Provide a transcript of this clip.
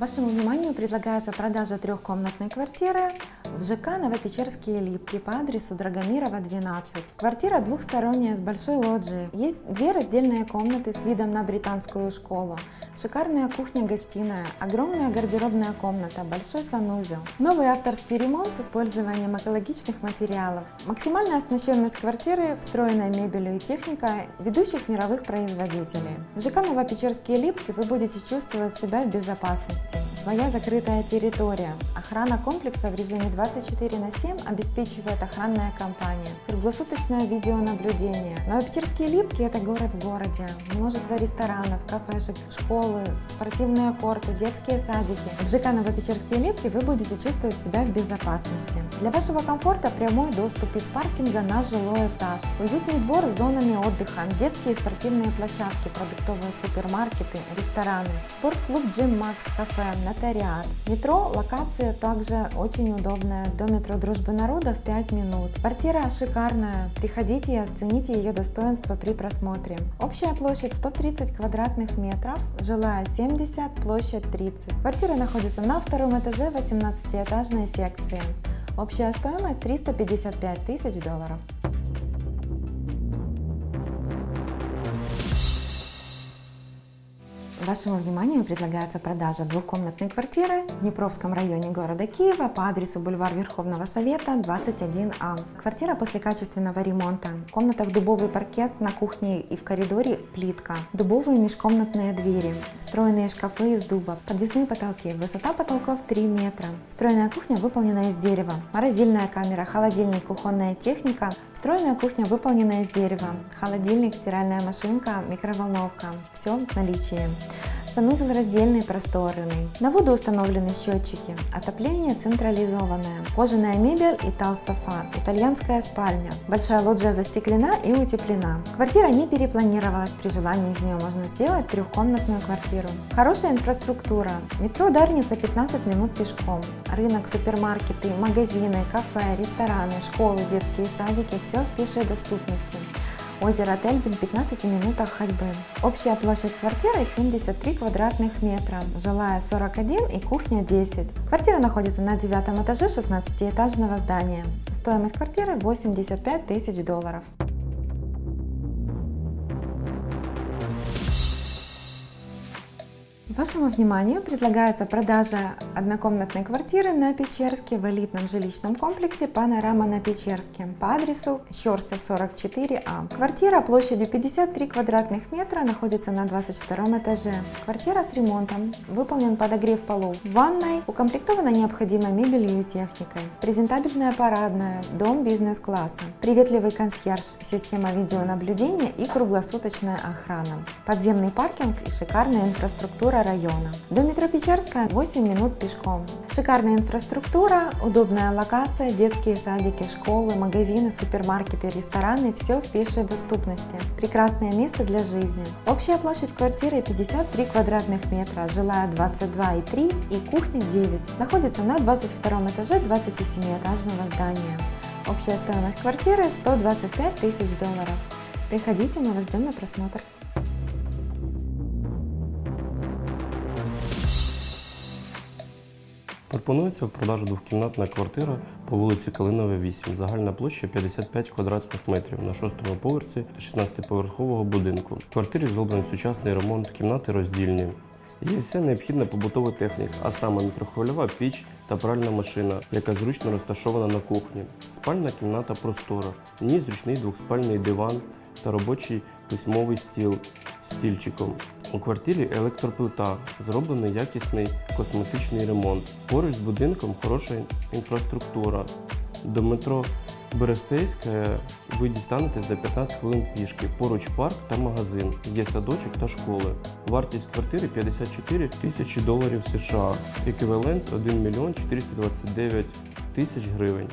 Вашему вниманию предлагается продажа трехкомнатной квартиры в ЖК Новопечерские Липки по адресу Драгомирова, 12. Квартира двухсторонняя с большой лоджией. Есть две раздельные комнаты с видом на британскую школу. Шикарная кухня-гостиная, огромная гардеробная комната, большой санузел. Новый авторский ремонт с использованием экологичных материалов. Максимальная оснащенность квартиры, встроенная мебелью и техника ведущих мировых производителей. В ЖК Новопечерские Липки вы будете чувствовать себя в безопасности. Своя закрытая территория. Охрана комплекса в режиме 24 на 7 обеспечивает охранная компания. Круглосуточное видеонаблюдение. Новопечерские Липки – это город в городе. Множество ресторанов, кафешек, школы, спортивные корты, детские садики. В ЖК Новопечерские Липки вы будете чувствовать себя в безопасности. Для вашего комфорта прямой доступ из паркинга на жилой этаж. Уютный двор с зонами отдыха, детские и спортивные площадки, продуктовые супермаркеты, рестораны, спортклуб Джим Макс, кафе, нотариат. Метро, локация также очень удобная. До метро Дружбы народов 5 минут. Квартира шикарная. Приходите и оцените ее достоинство при просмотре. Общая площадь 130 квадратных метров, жилая 70, площадь 30. Квартира находится на втором этаже 18-этажной секции. Общая стоимость 355 тысяч долларов. Вашему вниманию предлагается продажа двухкомнатной квартиры в Днепровском районе города Киева по адресу бульвар Верховного Совета 21А. Квартира после качественного ремонта. В комнатах дубовый паркет, на кухне и в коридоре плитка. Дубовые межкомнатные двери. Встроенные шкафы из дуба. Подвесные потолки. Высота потолков 3 метра. Встроенная кухня выполнена из дерева. Морозильная камера, холодильник, кухонная техника. Встроенная кухня выполнена из дерева. Холодильник, стиральная машинка, микроволновка. Все в наличии. Санузел раздельный, просторный. На воду установлены счетчики. Отопление централизованное. Кожаная мебель и тал-софа. Итальянская спальня. Большая лоджия застеклена и утеплена. Квартира не перепланировалась. При желании из нее можно сделать трехкомнатную квартиру. Хорошая инфраструктура. Метро Дарница 15 минут пешком. Рынок, супермаркеты, магазины, кафе, рестораны, школы, детские садики. Все в пешей доступности. Озеро Тельбин в 15 минутах ходьбы. Общая площадь квартиры 73 квадратных метра, жилая 41 и кухня 10. Квартира находится на девятом этаже 16-этажного здания. Стоимость квартиры 85 тысяч долларов. Вашему вниманию предлагается продажа однокомнатной квартиры на Печерске в элитном жилищном комплексе «Панорама на Печерске» по адресу Щорса 44А. Квартира площадью 53 квадратных метра находится на 22 этаже. Квартира с ремонтом, выполнен подогрев полов. В ванной укомплектована необходимой мебелью и техникой. Презентабельная парадная, дом бизнес-класса, приветливый консьерж, система видеонаблюдения и круглосуточная охрана. Подземный паркинг и шикарная инфраструктура района. До метро Печерская 8 минут пешком. Шикарная инфраструктура, удобная локация, детские садики, школы, магазины, супермаркеты, рестораны – все в пешей доступности. Прекрасное место для жизни. Общая площадь квартиры 53 квадратных метра, жилая 22,3 и кухня 9. Находится на 22 этаже 27-этажного здания. Общая стоимость квартиры 125 тысяч долларов. Приходите, мы вас ждем на просмотр. Пропонується в продажу двохкімнатна квартира по вулиці Калинова, 8. Загальна площа 55 квадратних метрів на шостому поверсі 16-поверхового будинку. В квартирі зроблений сучасний ремонт, кімнати роздільні. Є вся необхідна побутова техніка, а саме мікрохвильова піч та пральна машина, яка зручно розташована на кухні. Спальна кімната простора. В ній зручний двохспальний диван та робочий письмовий стіл з стільчиком. У квартирі електроплита, зроблений якісний косметичний ремонт. Поруч з будинком хороша інфраструктура. До метро Берестейська ви дістанетесь за 15 хвилин пішки. Поруч парк та магазин. Є садочок та школи. Вартість квартири 54 тисячі доларів США. Еквівалент 1 мільйон 429 тисяч гривень.